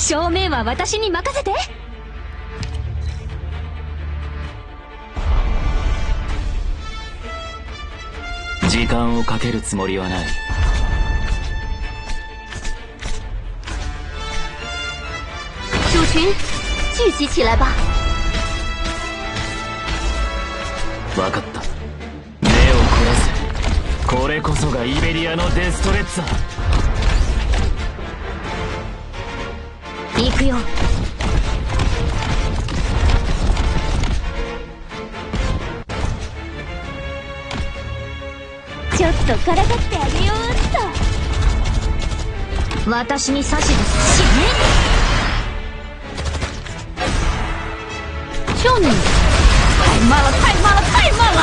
正面は私に任せて。時間をかけるつもりはない。鼠群聚集起来吧。分かった。目を凝らせ。これこそがイベリアのデストレッツァ行くよ。ちょっとからかってあげようっと。私に指図しね少年太慢了太慢了太慢了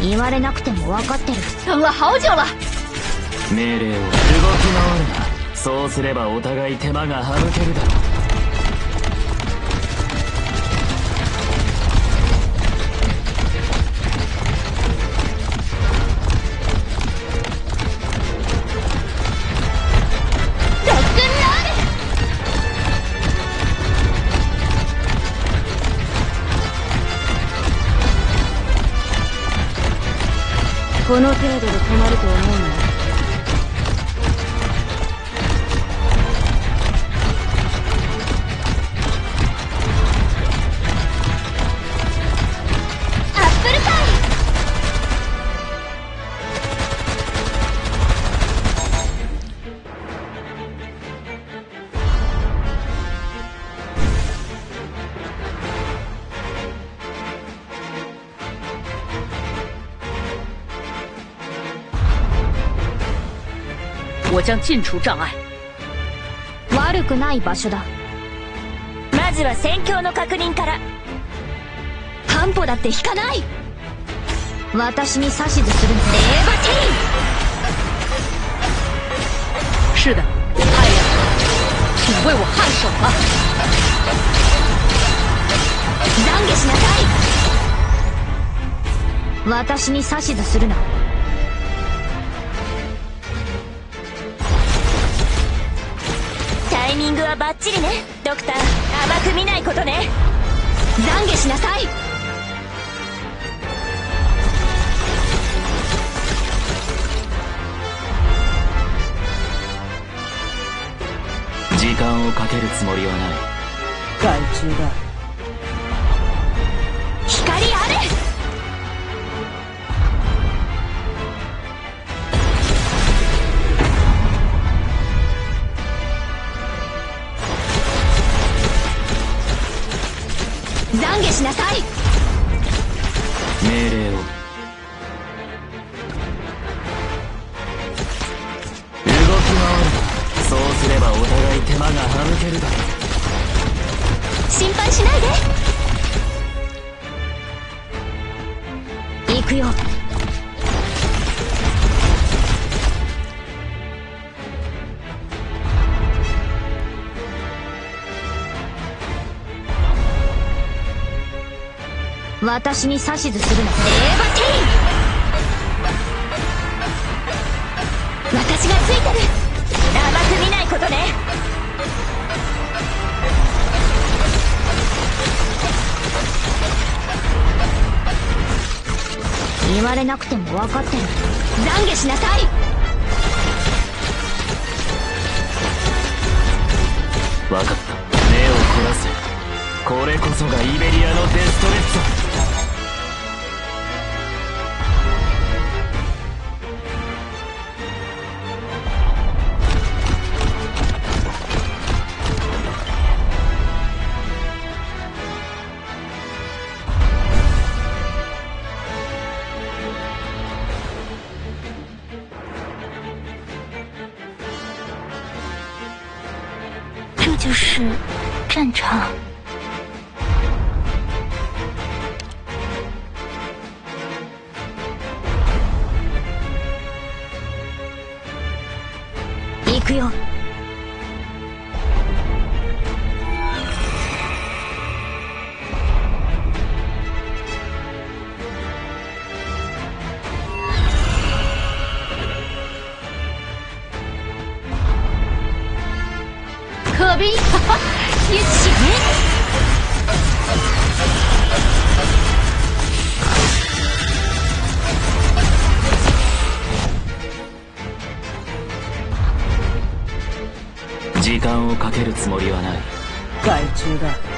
言われなくても分かってる。等了好久了命令を。動き回るなそうすればお互い手間が省けるだろう。この程度で止まると思うの？ア我将尽除障碍。悪くない場所だ。まずは戦況の確認から。半歩だって引かない。私に指図するのレーバテ是的，太阳，请为我颔首吧。ィン懺悔しなさい。私に指図するなミングはバッチリね。ドクター甘く見ないことね。懺悔しなさい。時間をかけるつもりはない。感知だ。私に指図するの。レーバティー私がついてる。甘く見ないことね。言われなくても分かってる。懺悔しなさい。分かった。これこそがイベリアのデストレッツァくよ。時間をかけるつもりはない害虫だ。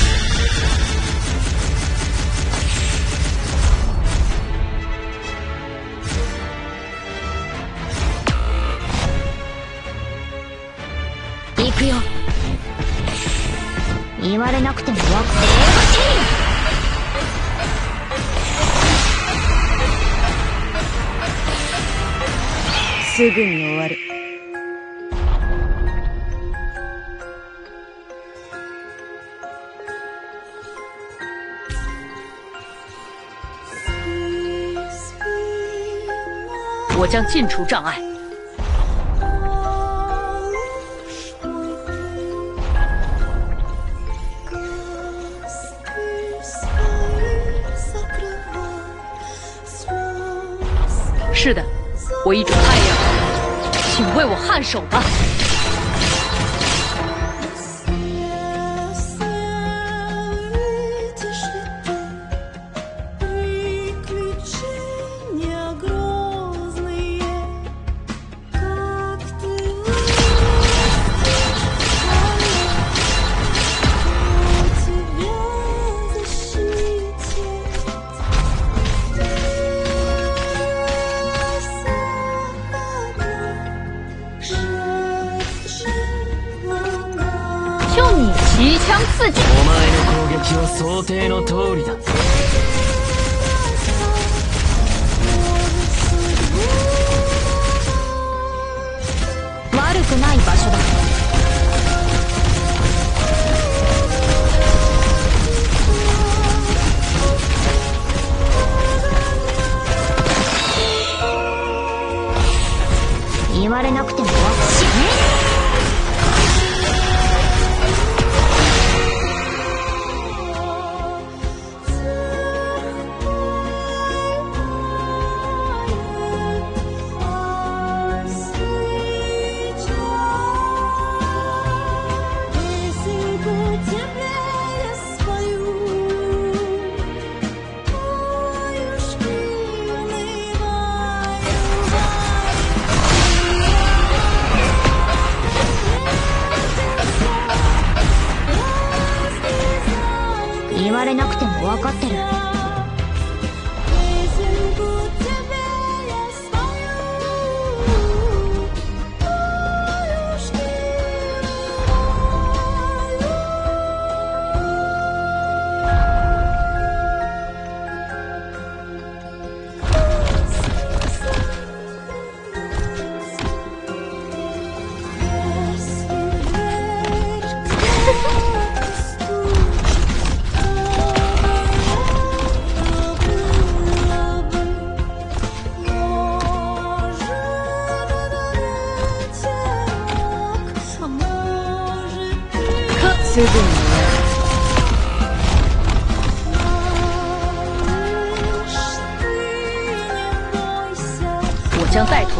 言われなくてもわかるすぐに終わる。我将尽除障碍。是的，我一种太阳，请为我颔首吧。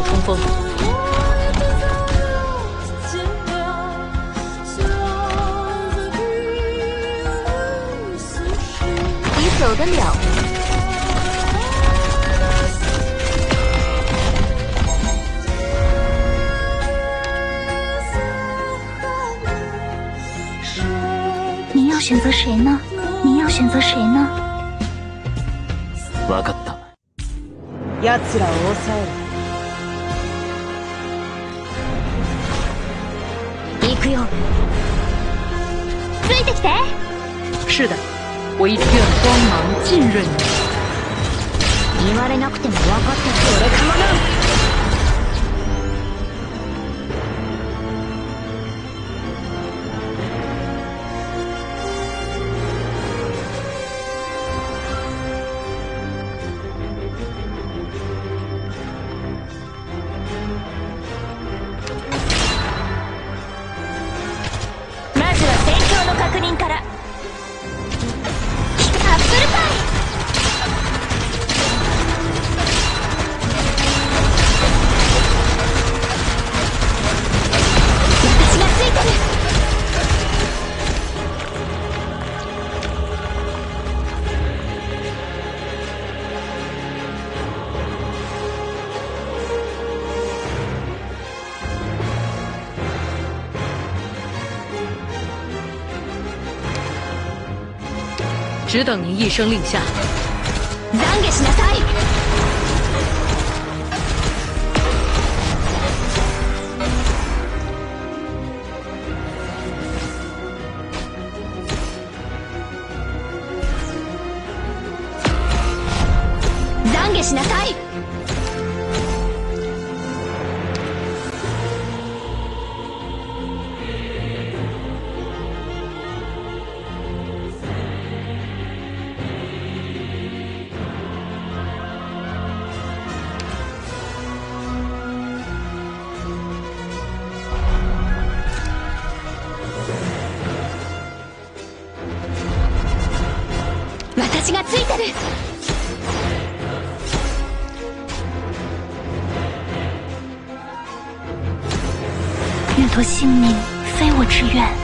冲锋，你走得了？你要选择谁呢？你要选择谁呢？我懂了，爷子，くよ。ついてきて。是的，我一直愿光芒浸润你。言われなくても分かってる。それかもな確認から。アップルパイ。私がついてる。只等您一声令下，私がついてる掠夺性命非我之愿。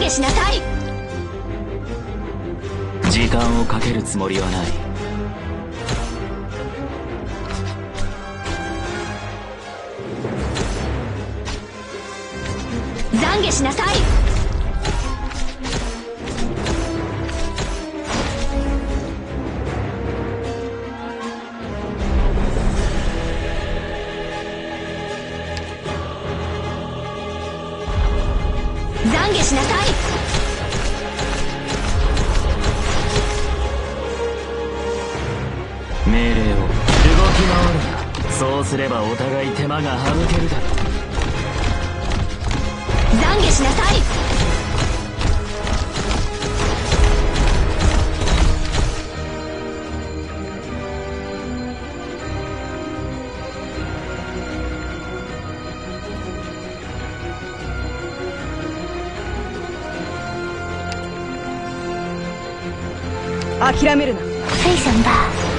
懺悔しなさい。時間をかけるつもりはない。懺悔しなさいすればお互い手間が省けるだろう。懺悔しなさい。諦めるな。飞翔吧，つ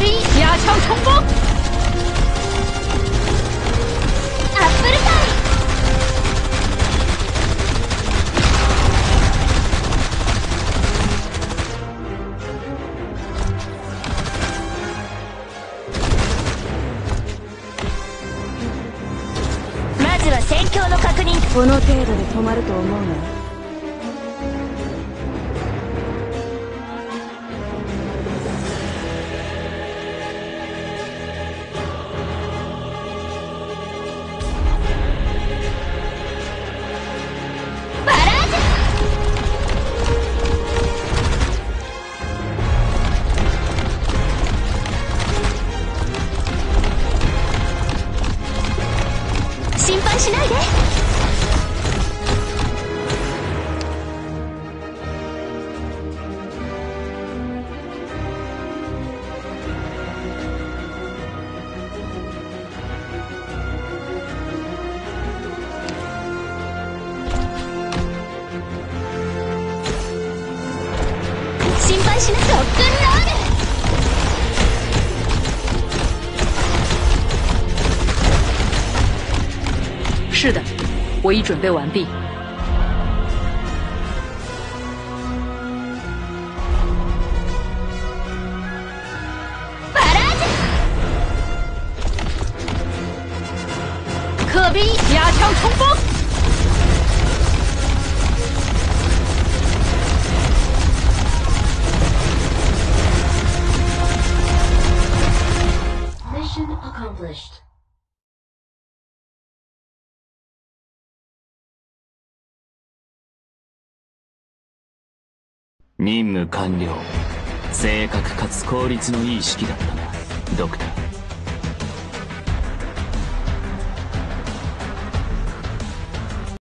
兵压枪冲锋，アップルパイまずは戦況の確認この程度で止まると思うな是的，我已准备完毕。バラージ可逼压枪冲锋！ Mission accomplished. 任務完了正確かつ効率のいい式だったな。ドクター。